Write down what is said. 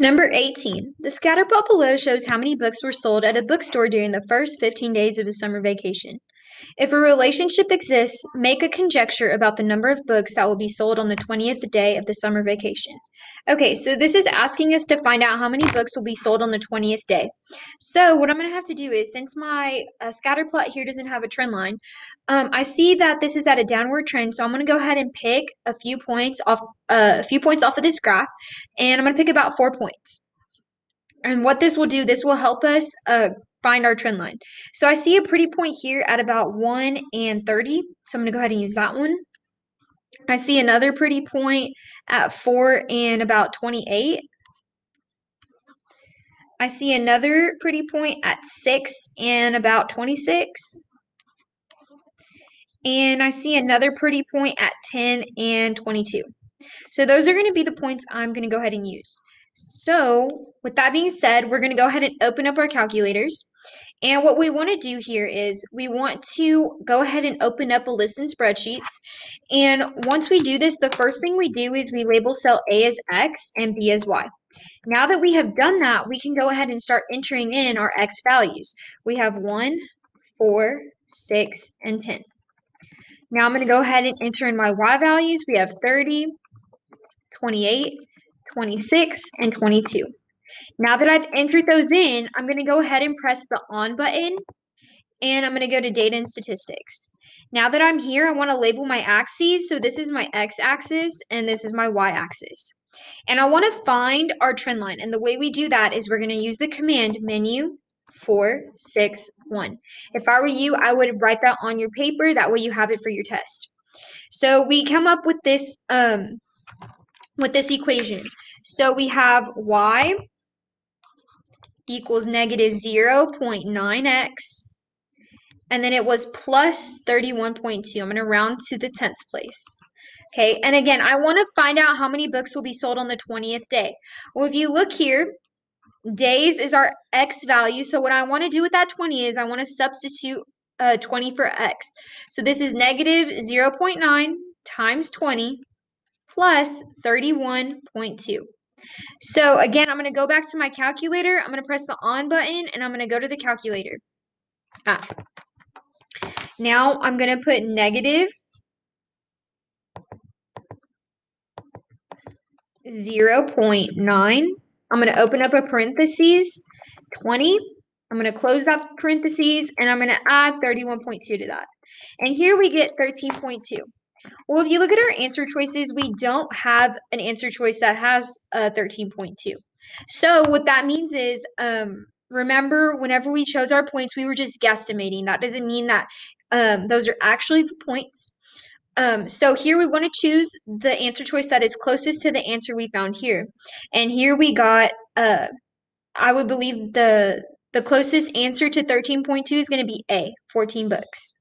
Number 18. The scatter plot below shows how many books were sold at a bookstore during the first 15 days of a summer vacation. If a relationship exists, make a conjecture about the number of books that will be sold on the 20th day of the summer vacation. Okay, so this is asking us to find out how many books will be sold on the 20th day. So what I'm going to have to do is, since my uh, scatter plot here doesn't have a trend line, um, I see that this is at a downward trend, so I'm going to go ahead and pick a few points off uh, a few points off of this graph, and I'm going to pick about four points. And what this will do, this will help us uh, find our trend line. So I see a pretty point here at about 1 and 30. So I'm going to go ahead and use that one. I see another pretty point at 4 and about 28. I see another pretty point at 6 and about 26. And I see another pretty point at 10 and 22. So those are going to be the points I'm going to go ahead and use. So with that being said, we're going to go ahead and open up our calculators. And what we want to do here is we want to go ahead and open up a list in spreadsheets. And once we do this, the first thing we do is we label cell A as X and B as Y. Now that we have done that, we can go ahead and start entering in our X values. We have 1, 4, 6, and 10. Now I'm going to go ahead and enter in my Y values. We have 30, 28, 26, and 22. Now that I've entered those in, I'm going to go ahead and press the on button and I'm going to go to data and statistics. Now that I'm here, I want to label my axes. So this is my x axis and this is my y axis. And I want to find our trend line. And the way we do that is we're going to use the command menu four, six, one. If I were you, I would write that on your paper. That way you have it for your test. So we come up with this um, with this equation. So we have y equals negative 0.9x. And then it was plus 31.2. I'm going to round to the 10th place. Okay, and again, I want to find out how many books will be sold on the 20th day. Well, if you look here, days is our x value. So what I want to do with that 20 is I want to substitute uh, 20 for x. So this is negative 0.9 times 20 plus 31.2. So again, I'm going to go back to my calculator. I'm going to press the on button and I'm going to go to the calculator. Ah. Now I'm going to put negative 0.9. I'm going to open up a parentheses, 20. I'm going to close that parentheses and I'm going to add 31.2 to that. And here we get 13.2. Well, if you look at our answer choices, we don't have an answer choice that has a 13.2. So what that means is, um, remember, whenever we chose our points, we were just guesstimating. That doesn't mean that um, those are actually the points. Um, so here we want to choose the answer choice that is closest to the answer we found here. And here we got, uh, I would believe the the closest answer to 13.2 is going to be A, 14 books.